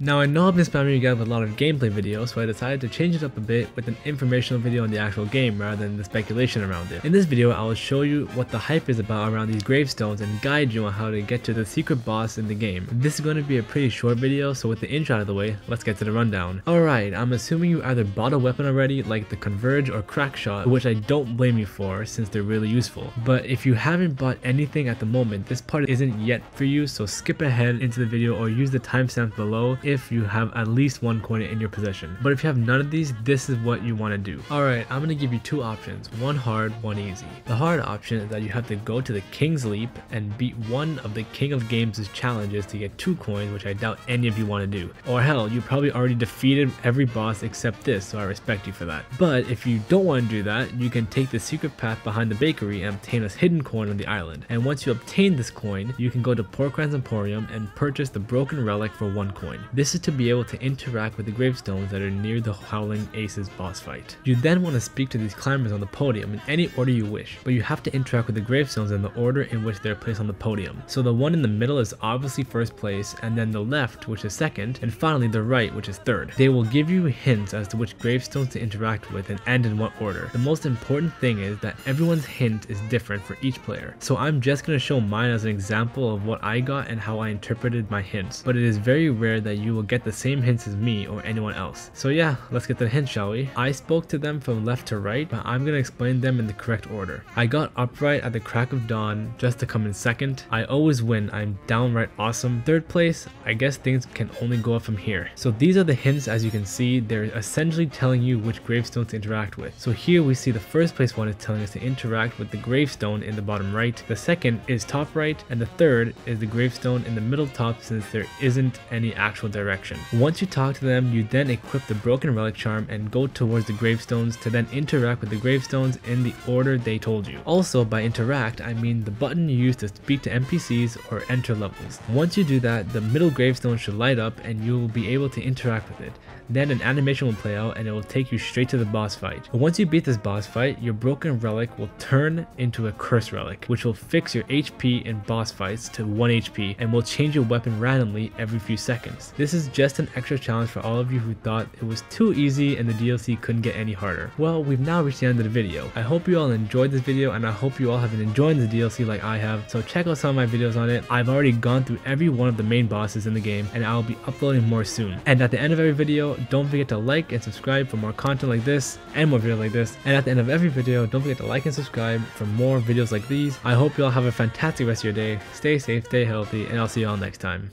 Now I know I've been spamming you guys with a lot of gameplay videos, so I decided to change it up a bit with an informational video on the actual game rather than the speculation around it. In this video, I will show you what the hype is about around these gravestones and guide you on how to get to the secret boss in the game. This is going to be a pretty short video, so with the intro out of the way, let's get to the rundown. Alright, I'm assuming you either bought a weapon already, like the Converge or Crackshot, which I don't blame you for since they're really useful. But if you haven't bought anything at the moment, this part isn't yet for you, so skip ahead into the video or use the timestamp below if you have at least one coin in your possession. But if you have none of these, this is what you want to do. Alright, I'm going to give you two options, one hard, one easy. The hard option is that you have to go to the King's Leap and beat one of the King of Games' challenges to get two coins, which I doubt any of you want to do. Or hell, you probably already defeated every boss except this, so I respect you for that. But if you don't want to do that, you can take the secret path behind the bakery and obtain a hidden coin on the island. And once you obtain this coin, you can go to Porkrind's Emporium and purchase the broken relic for one coin. This is to be able to interact with the gravestones that are near the Howling Aces boss fight. You then want to speak to these climbers on the podium in any order you wish, but you have to interact with the gravestones in the order in which they're placed on the podium. So the one in the middle is obviously first place, and then the left, which is second, and finally the right, which is third. They will give you hints as to which gravestones to interact with and, and in what order. The most important thing is that everyone's hint is different for each player. So I'm just going to show mine as an example of what I got and how I interpreted my hints, but it is very rare that you will get the same hints as me or anyone else. So yeah, let's get the hints shall we? I spoke to them from left to right, but I'm gonna explain them in the correct order. I got upright at the crack of dawn just to come in second. I always win, I'm downright awesome. Third place, I guess things can only go up from here. So these are the hints as you can see, they're essentially telling you which gravestones to interact with. So here we see the first place one is telling us to interact with the gravestone in the bottom right, the second is top right, and the third is the gravestone in the middle top since there isn't any actual direction. Once you talk to them, you then equip the broken relic charm and go towards the gravestones to then interact with the gravestones in the order they told you. Also by interact, I mean the button you use to speak to NPCs or enter levels. Once you do that, the middle gravestone should light up and you will be able to interact with it. Then an animation will play out and it will take you straight to the boss fight. But once you beat this boss fight, your broken relic will turn into a curse relic, which will fix your HP in boss fights to 1 HP and will change your weapon randomly every few seconds. This is just an extra challenge for all of you who thought it was too easy and the DLC couldn't get any harder. Well, we've now reached the end of the video. I hope you all enjoyed this video and I hope you all have been enjoying the DLC like I have, so check out some of my videos on it. I've already gone through every one of the main bosses in the game and I'll be uploading more soon. And at the end of every video, don't forget to like and subscribe for more content like this and more videos like this. And at the end of every video, don't forget to like and subscribe for more videos like these. I hope you all have a fantastic rest of your day. Stay safe, stay healthy, and I'll see you all next time.